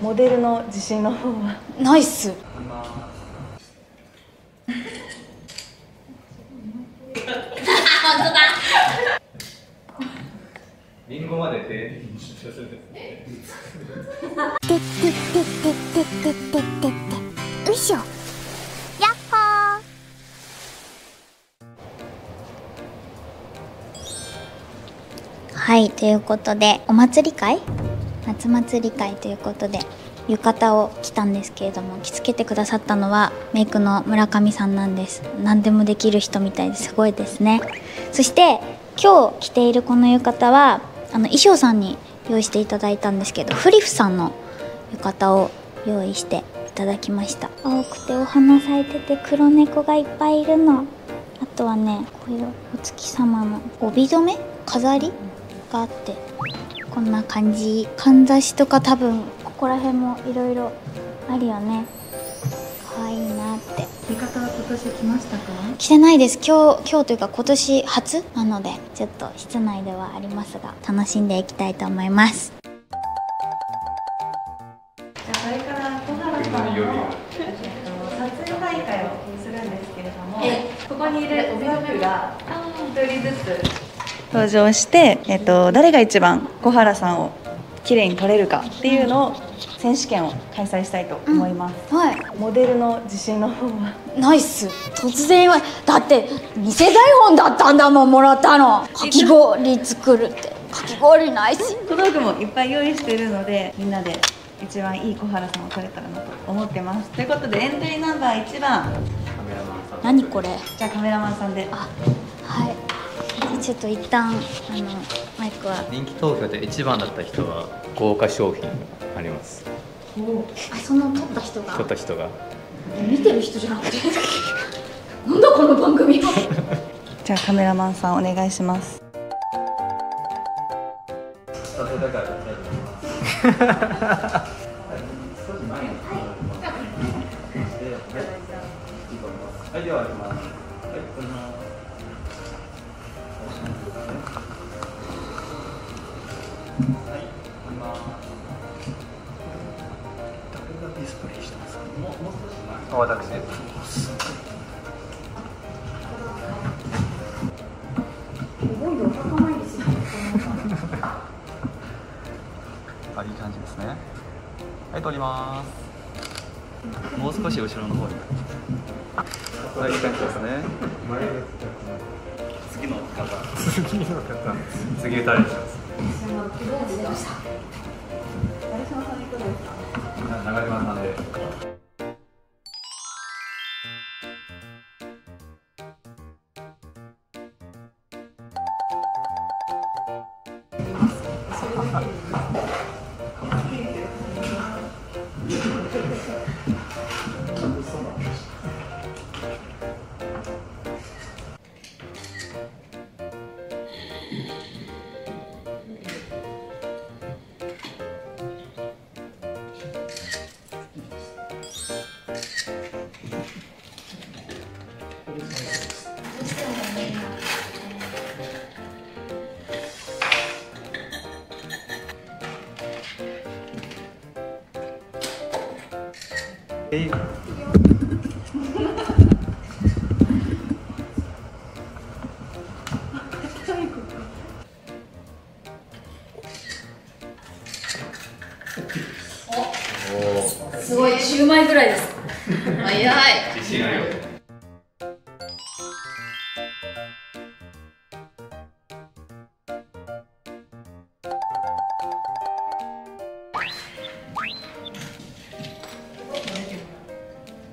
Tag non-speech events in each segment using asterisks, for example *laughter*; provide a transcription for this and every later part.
モデルの自信の方は。ナイス。リンゴまで丁寧に出社するんですね。よいしょ。やっほー。はいということでお祭り会？夏祭り会ということで浴衣を着たんですけれども着付けてくださったのはメイクの村上さんなんです。何でもできる人みたいです。ごいですね。そして今日着ているこの浴衣はあの衣装さんに用意していただいたんですけどフリフさんの浴衣を用意していただきました。青くてお花咲いてて黒猫がいっぱいいるの。あとはねこういうお月様の帯留め？飾り？があってこんな感じ。かんざしとか多分ここら辺もいろいろあるよね。可愛いなって。浴衣は今年来ましたか？着てないです。今日今日というか今年初なのでちょっと室内ではありますが楽しんでいきたいと思います。じゃあこれから小原さんの、えっと、撮影大会をするんですけれどもここにいるスタッフが一人ずつ登場して、えっと、誰が一番小原さんを綺麗に撮れるかっていうのを選手権を開催したいと思います、はい。モデルの自信の方は？ナイス。突然はだって偽台本だったんだもんもらったの。*laughs* かき氷作るって。かき氷ナイス。小道具もいっぱい用意しているのでみんなで一番いい小原さんを撮れたらなと思ってます。ということでエントリーナンバー1番。カメラマンさん。何これ？じゃあカメラマンさんで。あはいちょっと一旦あのマイクは。人気投票で一番だった人は豪華商品があります。あその撮った人が？取った人が。見てる人じゃなくてなんだこの番組は。*laughs* じゃあカメラマンさんお願いします。はい、では私です。あ、いい感じですね。はい、撮ります。もう少し後ろの方に。はい、いい感じですね。次の方。次の方。次誰ですか？長島さんで。え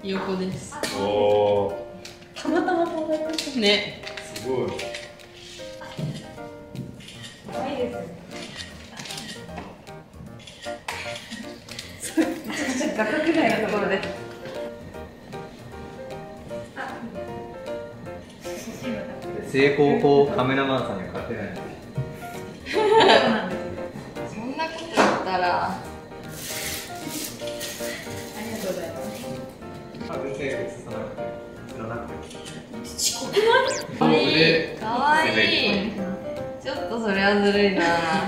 横です。おお。たまたまこうなりましね。すごい。たいいです。ちょっと画角外のところで。成功法カメラマンさんには勝てないんです。そんなこと言ったらそれはずるいな。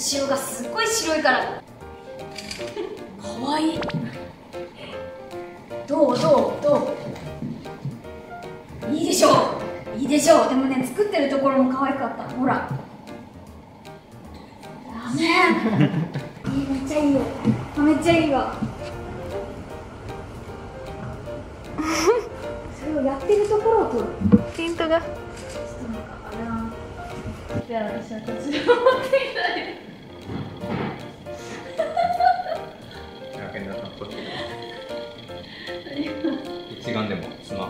もし後ろがすっごい白いから。かわい。いどう？どう？どう？いいでしょう。いいでしょう。でもね作ってるところも可愛かった。ほら。ダメ。めっちゃいいよ。あめっちゃいいわ。*laughs* それをやってるところを撮る。ピントが。じゃあ私はこっちを持っていただい。て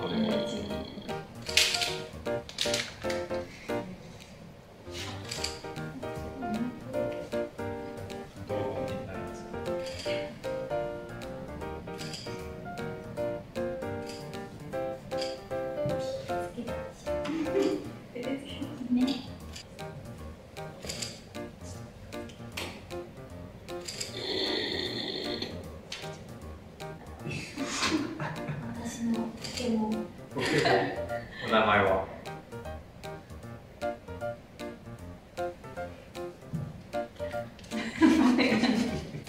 もスケモン。お名前は？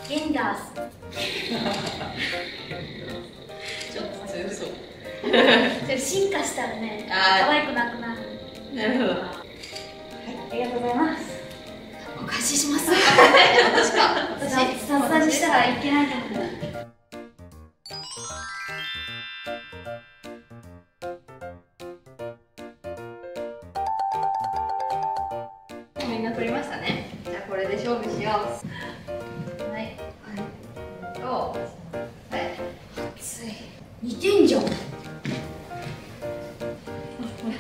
ゲンダース。ちょっと強そう。それ進化したらね可愛くなくなる。なるほど。ありがとうございます。お返しします。*laughs* 私か私。さっさにしたらいけないと思う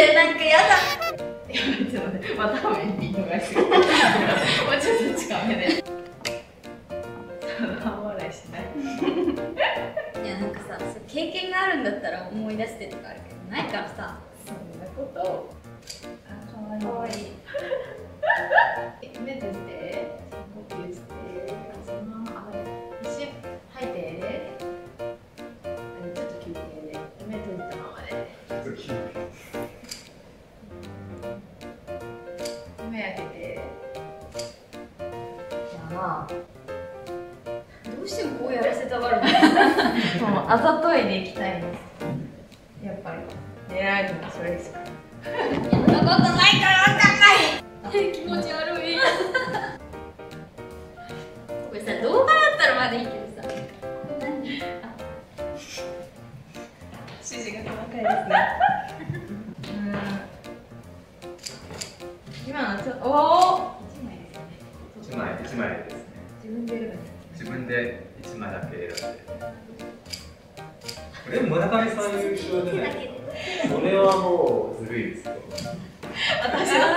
自演みたいななんかやだちょっと待って、また目に逃がしてもうちょっと近めで。半笑いしない。いやなんかさ経験があるんだったら思い出してとかあるけどないからさそんなことを。あ、かわいい。かわい *laughs* い。目閉じて。あざといでいきたいんです。やっぱり。狙えるのはそれしか。そんなことないからわかんない。*laughs* 気持ち悪い。*laughs* これさ動画だったらまだいいけどこれ村上さん優勝じゃない *laughs* それはもうずるいですよ。私の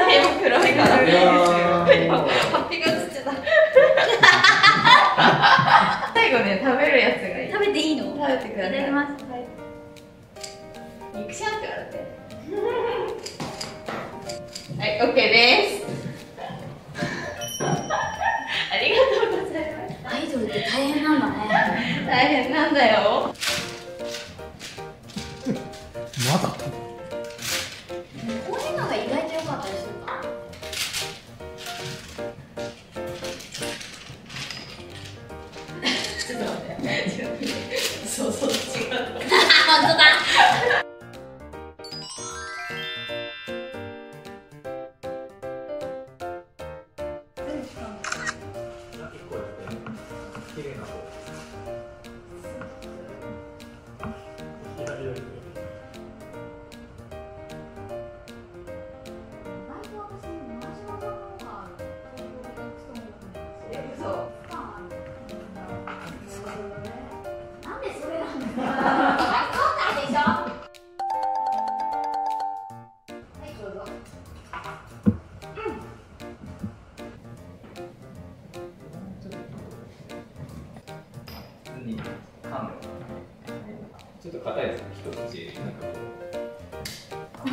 まだあったこういうのが意外と良かったりするかなちょっと待ってそうそう違う本当だ綺麗な。*laughs* 一口なんかこ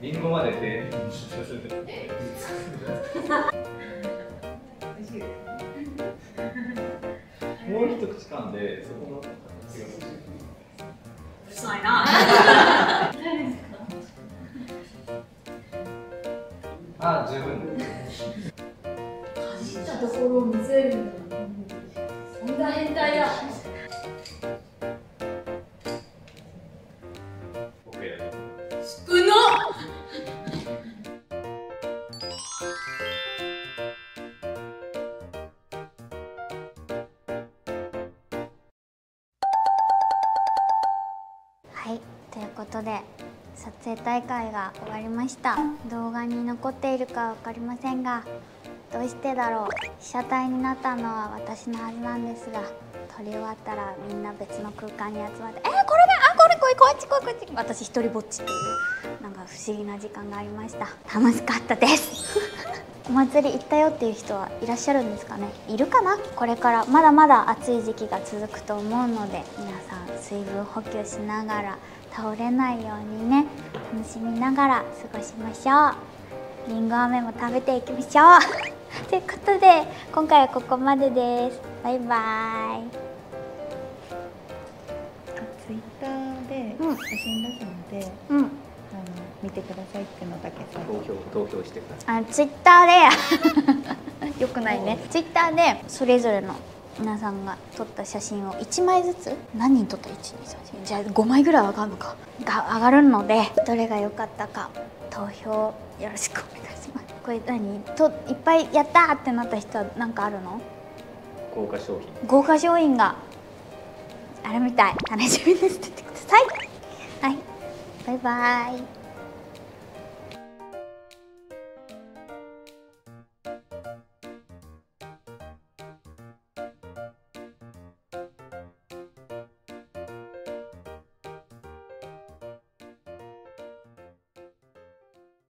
うリンゴまで手もう一口噛んでそこの形が欲しいはいということで撮影大会が終わりました。動画に残っているかわかりませんがどうしてだろう。被写体になったのは私のはずなんですが撮り終わったらみんな別の空間に集まって「えー、これだあこれこれこっちこっちこっち」私一人ぼっちっていうなんか不思議な時間がありました。楽しかったです。お祭り行ったよっていう人はいらっしゃるんですかね？いるかな？これから。まだまだ暑い時期が続くと思うので皆さん水分補給しながら倒れないようにね楽しみながら過ごしましょう。りんご飴も食べていきましょう。*laughs* ということで今回はここまでです。バイバイ。ツイッターでうん写真出すので、うんあの見てくださいっていうのだけさ投票投票してください。あツイッターで。*laughs* よくないね。ツイッターでそれぞれの皆さんが撮った写真を1枚ずつ。何人撮った1 2 3じゃあ5枚ぐらい上がるのか。が上がるので。どれが良かったか。投票よろしくお願いします。これ何？といっぱいやったーってなった人は何かあるの？豪華商品。豪華商品が。あるみたい。楽しみにしててください。はいバイバイ